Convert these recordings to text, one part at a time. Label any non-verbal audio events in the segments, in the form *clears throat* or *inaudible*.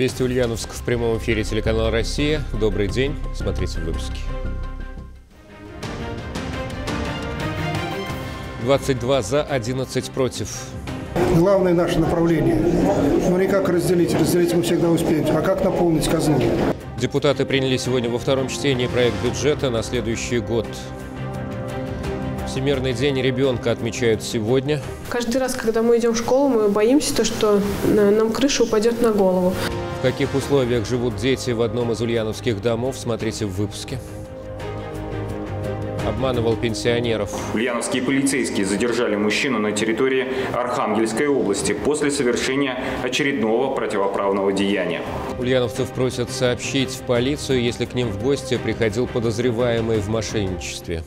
Вести Ульяновск в прямом эфире телеканала «Россия». Добрый день. Смотрите в выпуске. 22 за, 11 против. Главное наше направление. Но не как разделить. Разделить мы всегда успеем. А как наполнить казну? Депутаты приняли сегодня во втором чтении проект бюджета на следующий год. Всемирный день ребенка отмечают сегодня. Каждый раз, когда мы идем в школу, мы боимся, то, что нам крыша упадет на голову. В каких условиях живут дети в одном из ульяновских домов, смотрите в выпуске. Обманывал пенсионеров. Ульяновские полицейские задержали мужчину на территории Архангельской области после совершения очередного противоправного деяния. Ульяновцев просят сообщить в полицию, если к ним в гости приходил подозреваемый в мошенничестве.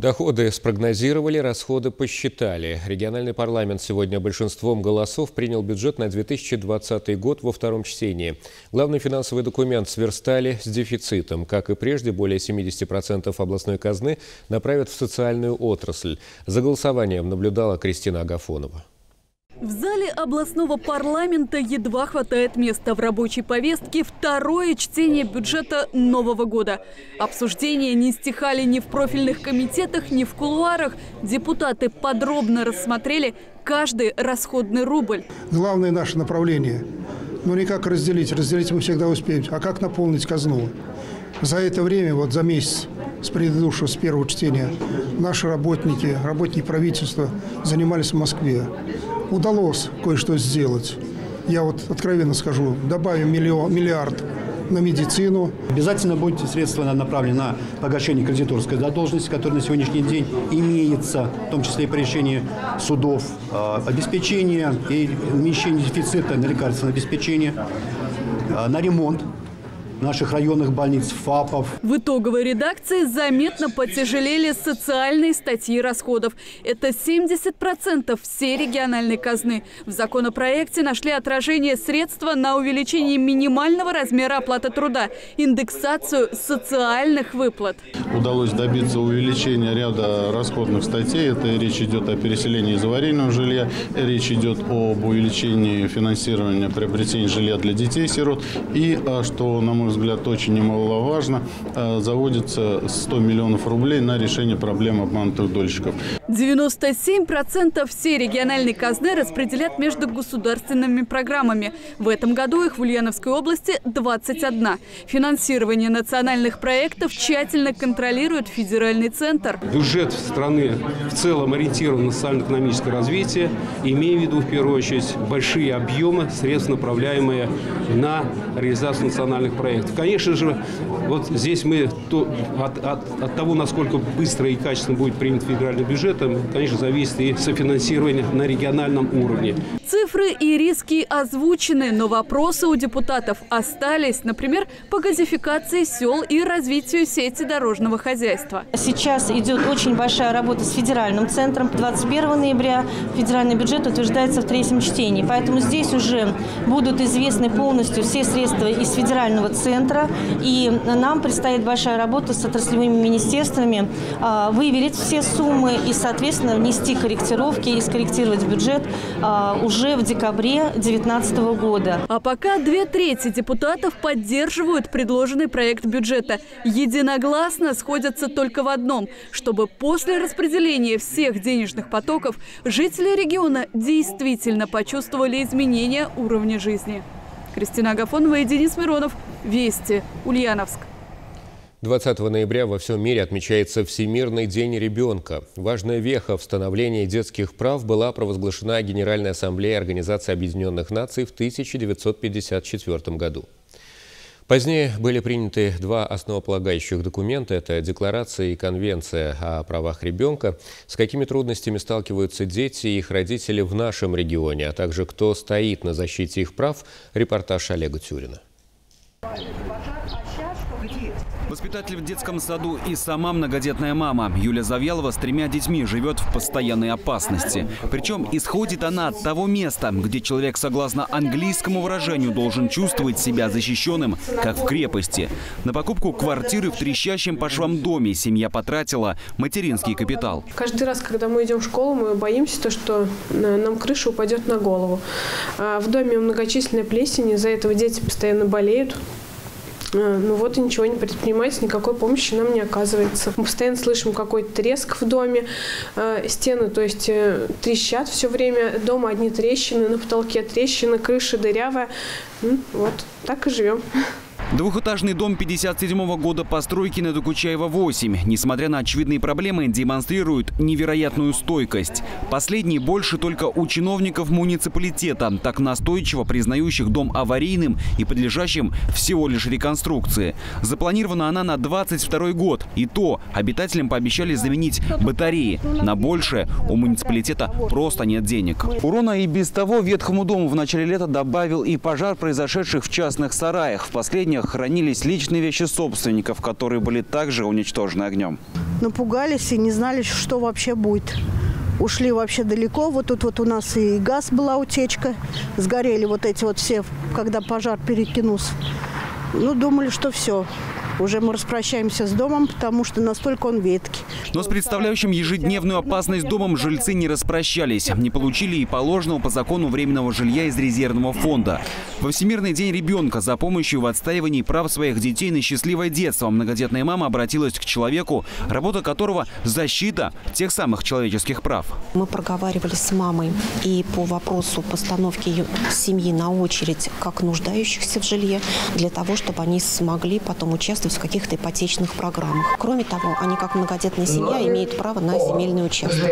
Доходы спрогнозировали, расходы посчитали. Региональный парламент сегодня большинством голосов принял бюджет на 2020 год во втором чтении. Главный финансовый документ сверстали с дефицитом. Как и прежде, более 70% областной казны направят в социальную отрасль. За голосованием наблюдала Кристина Агафонова. В зале областного парламента едва хватает места в рабочей повестке второе чтение бюджета Нового года. Обсуждения не стихали ни в профильных комитетах, ни в кулуарах. Депутаты подробно рассмотрели каждый расходный рубль. Главное наше направление. Но не как разделить. Разделить мы всегда успеем. А как наполнить казну? За это время, вот за месяц с предыдущего, с первого чтения, наши работники, работники правительства занимались в Москве удалось кое-что сделать. Я вот откровенно скажу, добавим миллион, миллиард на медицину. Обязательно будут средства направлены на погашение кредиторской задолженности, которая на сегодняшний день имеется, в том числе и по решению судов, а, обеспечение и уменьшение дефицита на лекарственное обеспечение, а, на ремонт наших районных больниц, ФАПов. В итоговой редакции заметно потяжелели социальные статьи расходов. Это 70% всей региональной казны. В законопроекте нашли отражение средства на увеличение минимального размера оплаты труда, индексацию социальных выплат. Удалось добиться увеличения ряда расходных статей. Это речь идет о переселении из аварийного жилья, речь идет об увеличении финансирования приобретения жилья для детей-сирот и, что, на мой взгляд, очень немаловажно, э, заводится 100 миллионов рублей на решение проблем обманутых дольщиков. 97% всей региональной казны распределят между государственными программами. В этом году их в Ульяновской области 21. Финансирование национальных проектов тщательно контролирует федеральный центр. Бюджет страны в целом ориентирован на социально-экономическое развитие, имея в виду в первую очередь большие объемы средств, направляемые на реализацию национальных проектов проект. Конечно же, вот здесь мы от, от, от того, насколько быстро и качественно будет принят федеральный бюджет, конечно, зависит и софинансирование на региональном уровне. Цифры и риски озвучены, но вопросы у депутатов остались, например, по газификации сел и развитию сети дорожного хозяйства. Сейчас идет очень большая работа с федеральным центром. 21 ноября федеральный бюджет утверждается в третьем чтении, поэтому здесь уже будут известны полностью все средства из федерального центра. И нам предстоит большая работа с отраслевыми министерствами, а, выверить все суммы и, соответственно, внести корректировки и скорректировать бюджет а, уже в декабре 2019 года. А пока две трети депутатов поддерживают предложенный проект бюджета. Единогласно сходятся только в одном, чтобы после распределения всех денежных потоков жители региона действительно почувствовали изменения уровня жизни. Кристина Агафонова и Денис Миронов. Вести. Ульяновск. 20 ноября во всем мире отмечается Всемирный день ребенка. Важная веха в становлении детских прав была провозглашена Генеральной ассамблеей Организации Объединенных Наций в 1954 году. Позднее были приняты два основополагающих документа. Это Декларация и Конвенция о правах ребенка. С какими трудностями сталкиваются дети и их родители в нашем регионе, а также кто стоит на защите их прав. Репортаж Олега Тюрина. Воспитатель в детском саду и сама многодетная мама. Юлия Завьялова с тремя детьми живет в постоянной опасности. Причем исходит она от того места, где человек, согласно английскому выражению, должен чувствовать себя защищенным, как в крепости. На покупку квартиры в трещащем по швам доме семья потратила материнский капитал. Каждый раз, когда мы идем в школу, мы боимся, то, что нам крыша упадет на голову. А в доме многочисленная плесень, из-за этого дети постоянно болеют. А, ну вот и ничего не предпринимается, никакой помощи нам не оказывается. Мы постоянно слышим какой-то треск в доме, а, стены, то есть э, трещат все время, дома одни трещины, на потолке трещины, крыша дырявая. Вот, так и живем. Двухэтажный дом 57 года постройки на Докучаева 8, несмотря на очевидные проблемы, демонстрирует невероятную стойкость. Последний больше только у чиновников муниципалитета, так настойчиво признающих дом аварийным и подлежащим всего лишь реконструкции. Запланирована она на 22 год. И то обитателям пообещали заменить батареи. На большее у муниципалитета просто нет денег. Урона и без того ветхому дому в начале лета добавил и пожар, произошедших в частных сараях. В последних хранились личные вещи собственников, которые были также уничтожены огнем. Напугались и не знали, что вообще будет. Ушли вообще далеко. Вот тут вот у нас и газ была утечка. Сгорели вот эти вот все, когда пожар перекинулся. Ну, думали, что все, уже мы распрощаемся с домом, потому что настолько он веткий. Но с представляющим ежедневную опасность домом жильцы не распрощались. Не получили и положенного по закону временного жилья из резервного фонда. Во Всемирный день ребенка за помощью в отстаивании прав своих детей на счастливое детство многодетная мама обратилась к человеку, работа которого – защита тех самых человеческих прав. Мы проговаривали с мамой и по вопросу постановки семьи на очередь как нуждающихся в жилье, для того, чтобы они смогли потом участвовать участвовать в каких-то ипотечных программах. Кроме того, они как многодетная семья имеют право на земельный участок.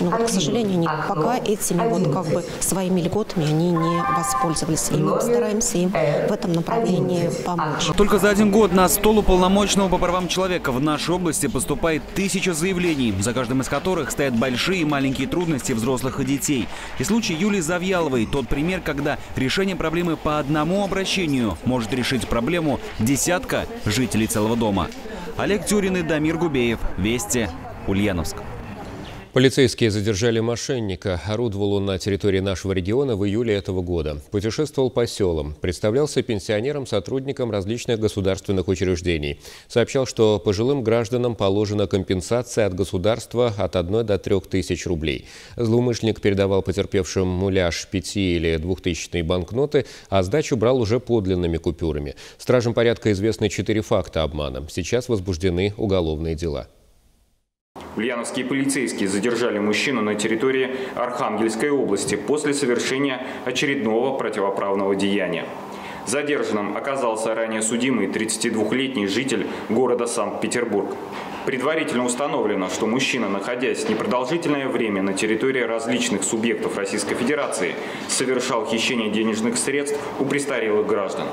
Но к сожалению, они пока этими вот как бы своими льготами они не воспользовались. И мы постараемся им в этом направлении помочь. Только за один год на стол уполномоченного по правам человека в нашей области поступает тысяча заявлений, за каждым из которых стоят большие и маленькие трудности взрослых и детей. И случай Юлии Завьяловой – тот пример, когда решение проблемы по одному обращению может решить проблему десятка жителей жителей целого дома. Олег Тюрин и Дамир Губеев. Вести. Ульяновск. Полицейские задержали мошенника. Орудовал он на территории нашего региона в июле этого года. Путешествовал по селам. Представлялся пенсионером, сотрудником различных государственных учреждений. Сообщал, что пожилым гражданам положена компенсация от государства от 1 до 3 тысяч рублей. Злоумышленник передавал потерпевшим муляж 5 или 2000 банкноты, а сдачу брал уже подлинными купюрами. Стражам порядка известны четыре факта обмана. Сейчас возбуждены уголовные дела. Ульяновские полицейские задержали мужчину на территории Архангельской области после совершения очередного противоправного деяния. Задержанным оказался ранее судимый 32-летний житель города Санкт-Петербург. Предварительно установлено, что мужчина, находясь непродолжительное время на территории различных субъектов Российской Федерации, совершал хищение денежных средств у престарелых граждан.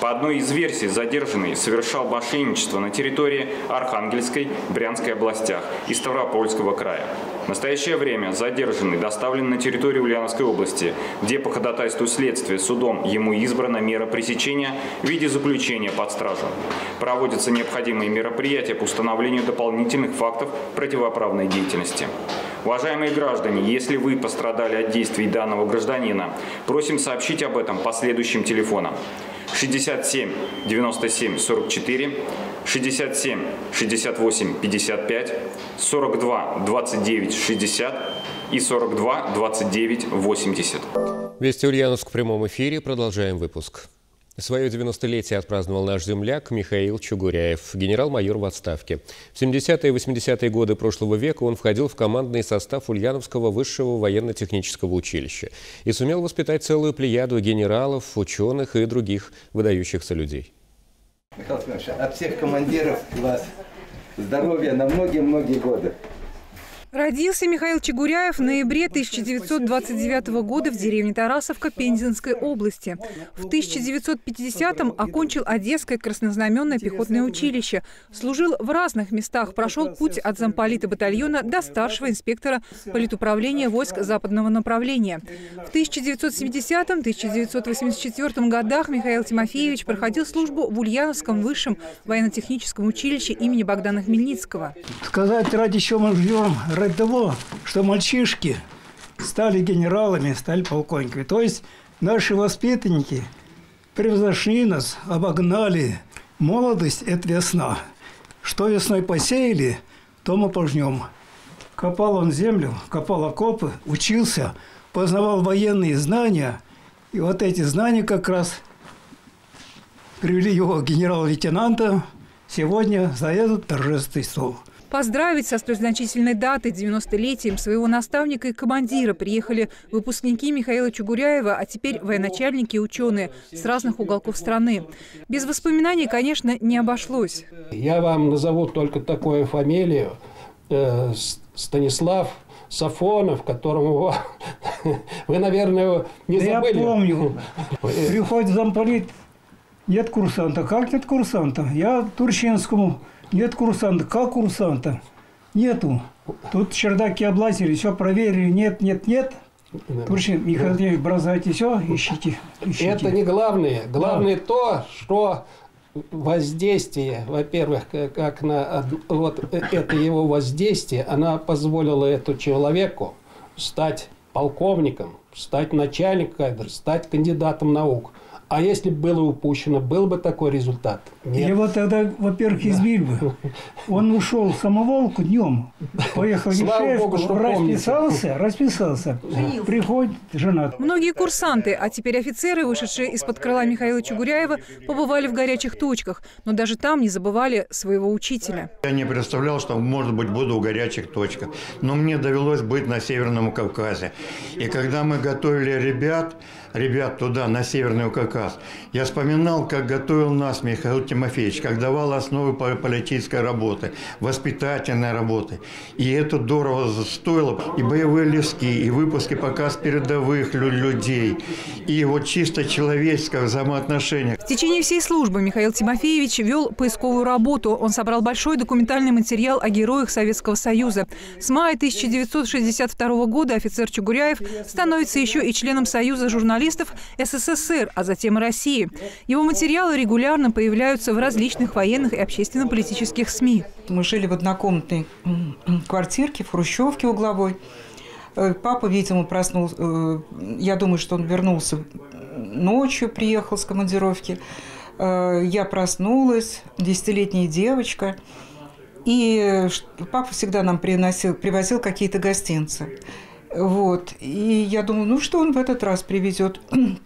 По одной из версий, задержанный совершал мошенничество на территории Архангельской, Брянской областях и Ставропольского края. В настоящее время задержанный доставлен на территорию Ульяновской области, где по ходатайству следствия судом ему избрана мера пресечения в виде заключения под стражу. Проводятся необходимые мероприятия по установлению дополнительных фактов противоправной деятельности. Уважаемые граждане, если вы пострадали от действий данного гражданина, просим сообщить об этом по следующим телефонам. 67 97 44, 67 68 55, 42 29 60 и 42 29 80. Вести Ульяновск в прямом эфире. Продолжаем выпуск. Свое 90-летие отпраздновал наш земляк Михаил Чугуряев, генерал-майор в отставке. В 70-е и 80-е годы прошлого века он входил в командный состав Ульяновского высшего военно-технического училища и сумел воспитать целую плеяду генералов, ученых и других выдающихся людей. Михаил Семенович, от всех командиров вас здоровья на многие-многие годы. Родился Михаил Чигуряев в ноябре 1929 года в деревне Тарасовка Пензенской области. В 1950-м окончил Одесское краснознаменное пехотное училище. Служил в разных местах, прошел путь от замполита батальона до старшего инспектора политуправления войск западного направления. В 1970-1984 годах Михаил Тимофеевич проходил службу в Ульяновском высшем военно-техническом училище имени Богдана Хмельницкого. Сказать, ради чего мы живем, ради того, что мальчишки стали генералами, стали полковниками. То есть наши воспитанники превзошли нас, обогнали. Молодость – это весна. Что весной посеяли, то мы пожнем. Копал он землю, копал окопы, учился, познавал военные знания. И вот эти знания как раз привели его генерал-лейтенанта сегодня за торжественный стол. Поздравить со столь значительной датой 90-летием своего наставника и командира приехали выпускники Михаила Чугуряева, а теперь военачальники и ученые с разных уголков страны. Без воспоминаний, конечно, не обошлось. Я вам назову только такую фамилию. Э, Станислав Сафонов, которому *laughs* вы, наверное, не забыли. Я помню. Приходит замполит, нет курсанта. Как нет курсанта? Я Турчинскому нет курсанта. Как курсанта? Нету. Тут чердаки облазили, все проверили. Нет, нет, нет. Турчин, Михаил Андреевич, бросайте все, ищите, ищите. Это не главное. Главное да. то, что воздействие, во-первых, как на вот это его воздействие, она позволила этому человеку стать полковником, стать начальником кадры, стать кандидатом наук. А если бы было упущено, был бы такой результат? Нет. Его тогда, во-первых, избили бы. Он ушел в самоволку днем, поехал в Ешевку, расписался, расписался. Приходит жена. Многие курсанты, а теперь офицеры, вышедшие из-под крыла Михаила Чугуряева, побывали в горячих точках, но даже там не забывали своего учителя. Я не представлял, что, может быть, буду в горячих точках. Но мне довелось быть на Северном Кавказе. И когда мы готовили ребят, ребят туда, на Северный Кавказ. Я вспоминал, как готовил нас Михаил Тимофеевич, как давал основы политической работы, воспитательной работы. И это дорого стоило. И боевые лески, и выпуски показ передовых людей, и вот чисто человеческое взаимоотношение. В течение всей службы Михаил Тимофеевич вел поисковую работу. Он собрал большой документальный материал о героях Советского Союза. С мая 1962 года офицер Чугуряев становится еще и членом Союза журналистов журналистов СССР, а затем и России. Его материалы регулярно появляются в различных военных и общественно-политических СМИ. Мы жили в однокомнатной квартирке в Хрущевке угловой. Э, папа, видимо, проснулся. Э, я думаю, что он вернулся ночью, приехал с командировки. Э, я проснулась, десятилетняя девочка. И папа всегда нам приносил, привозил какие-то гостинцы. Вот. И я думаю, ну что он в этот раз привезет? *clears throat*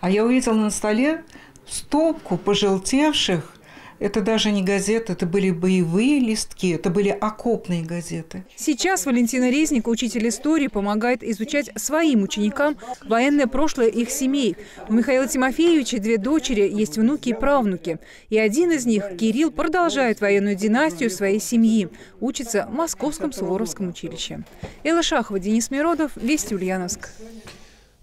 А я увидела на столе стопку пожелтевших это даже не газеты, это были боевые листки, это были окопные газеты. Сейчас Валентина Резник, учитель истории, помогает изучать своим ученикам военное прошлое их семей. У Михаила Тимофеевича две дочери, есть внуки и правнуки. И один из них, Кирилл, продолжает военную династию своей семьи. Учится в Московском Суворовском училище. Элла Шахова, Денис Миродов, Вести Ульяновск.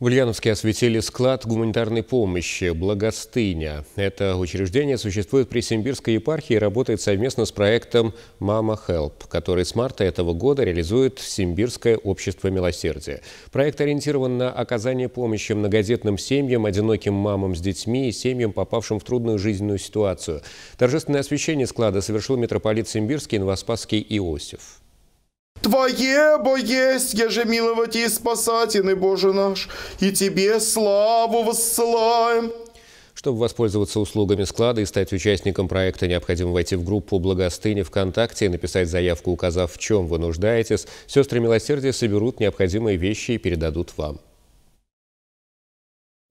В Ульяновске осветили склад гуманитарной помощи «Благостыня». Это учреждение существует при Симбирской епархии и работает совместно с проектом «Мама Help», который с марта этого года реализует Симбирское общество милосердия. Проект ориентирован на оказание помощи многодетным семьям, одиноким мамам с детьми и семьям, попавшим в трудную жизненную ситуацию. Торжественное освещение склада совершил митрополит Симбирский Новоспасский Иосиф. Твое, бо есть, еже миловать и спасательный Боже наш, и Тебе славу воссылаем. Чтобы воспользоваться услугами склада и стать участником проекта, необходимо войти в группу «Благостыни» ВКонтакте и написать заявку, указав, в чем вы нуждаетесь. Сестры Милосердия соберут необходимые вещи и передадут вам.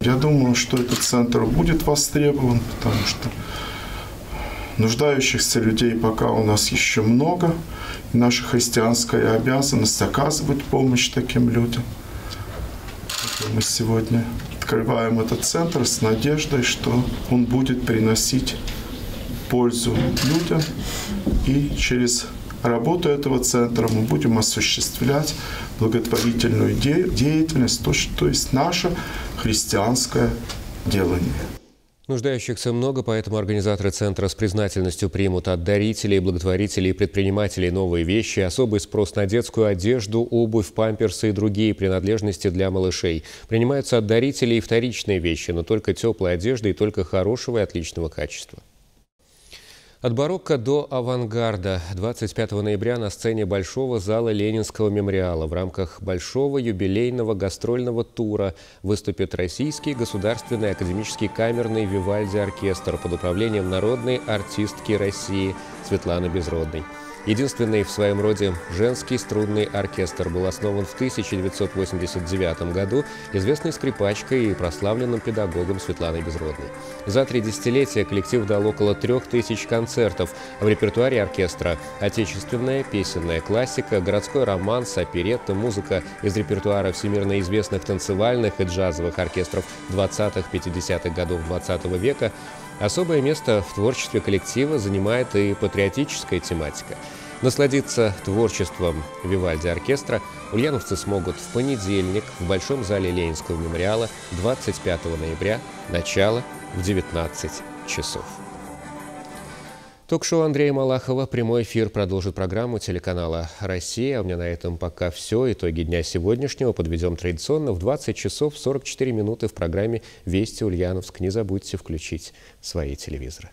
Я думаю, что этот центр будет востребован, потому что нуждающихся людей пока у нас еще много наша христианская обязанность оказывать помощь таким людям. Мы сегодня открываем этот центр с надеждой, что он будет приносить пользу людям и через работу этого центра мы будем осуществлять благотворительную деятельность, то, что есть наше христианское делание. Нуждающихся много, поэтому организаторы центра с признательностью примут от дарителей, благотворителей и предпринимателей новые вещи, особый спрос на детскую одежду, обувь, памперсы и другие принадлежности для малышей. Принимаются от дарителей вторичные вещи, но только теплая одежда и только хорошего и отличного качества. От барокко до авангарда 25 ноября на сцене Большого зала Ленинского мемориала в рамках большого юбилейного гастрольного тура выступит Российский государственный академический камерный Вивальди оркестр под управлением народной артистки России Светланы Безродной. Единственный в своем роде женский струнный оркестр был основан в 1989 году известной скрипачкой и прославленным педагогом Светланой Безродной. За три десятилетия коллектив дал около трех тысяч концертов. В репертуаре оркестра отечественная песенная классика, городской романс, оперетта, музыка из репертуара всемирно известных танцевальных и джазовых оркестров 20-50-х годов 20 -го века, Особое место в творчестве коллектива занимает и патриотическая тематика. Насладиться творчеством Вивальди оркестра ульяновцы смогут в понедельник в Большом зале Ленинского мемориала 25 ноября, начало в 19 часов. Ток-шоу Андрея Малахова «Прямой эфир» продолжит программу телеканала «Россия». А у меня на этом пока все. Итоги дня сегодняшнего подведем традиционно в 20 часов 44 минуты в программе «Вести Ульяновск». Не забудьте включить свои телевизоры.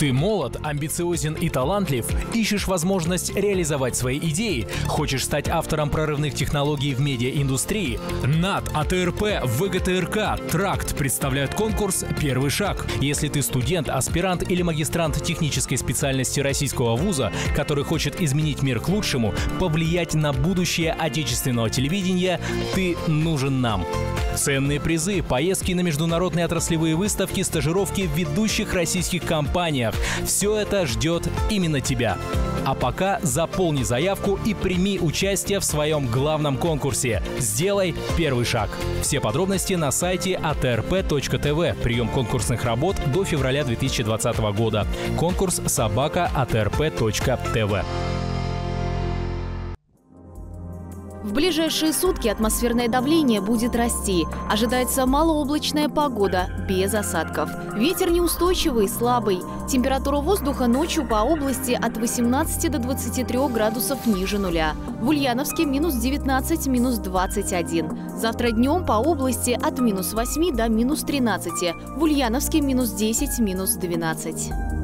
Ты молод, амбициозен и талантлив, ищешь возможность реализовать свои идеи, хочешь стать автором прорывных технологий в медиаиндустрии? НАТ, АТРП, ВГТРК, Тракт представляют конкурс «Первый шаг». Если ты студент, аспирант или магистрант технической специальности российского вуза, который хочет изменить мир к лучшему, повлиять на будущее отечественного телевидения, ты нужен нам. Ценные призы, поездки на международные отраслевые выставки, стажировки ведущих российских компаниях. Все это ждет именно тебя. А пока заполни заявку и прими участие в своем главном конкурсе. Сделай первый шаг. Все подробности на сайте atrp.tv. Прием конкурсных работ до февраля 2020 года. Конкурс собака atrp.tv. В ближайшие сутки атмосферное давление будет расти. Ожидается малооблачная погода, без осадков. Ветер неустойчивый, слабый. Температура воздуха ночью по области от 18 до 23 градусов ниже нуля. В Ульяновске минус 19, минус 21. Завтра днем по области от минус 8 до минус 13. В Ульяновске минус 10, минус 12.